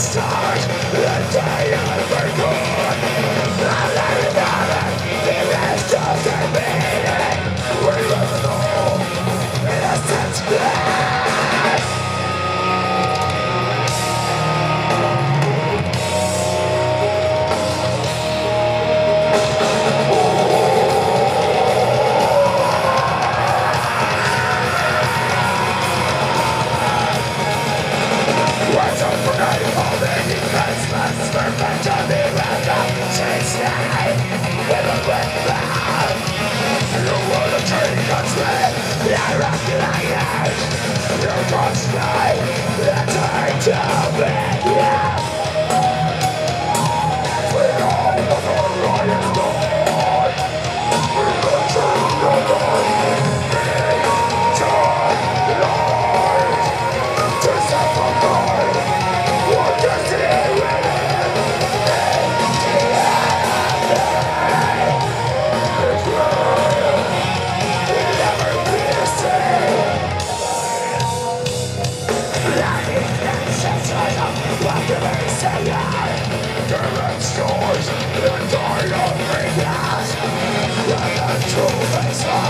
Start the day me, I recognize You inside.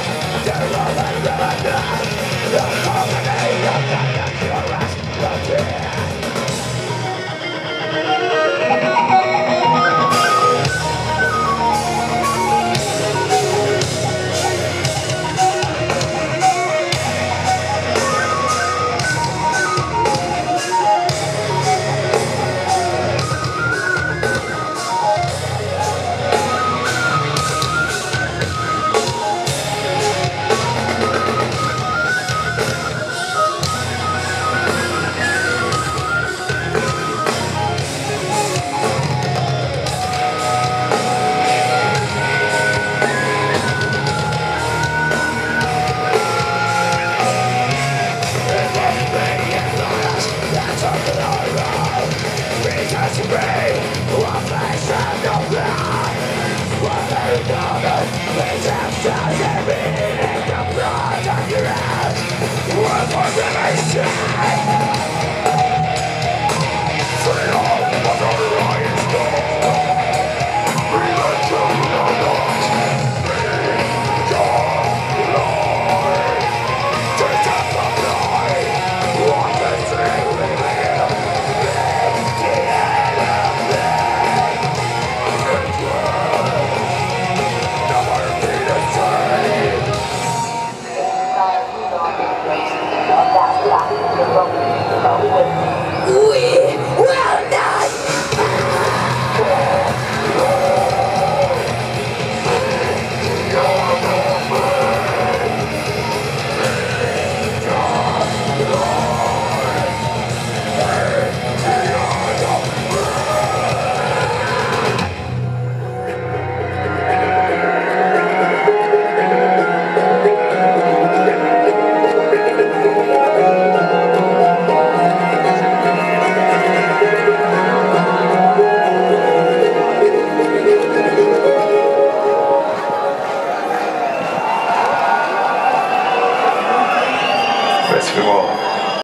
poderás chegar. śpiewała.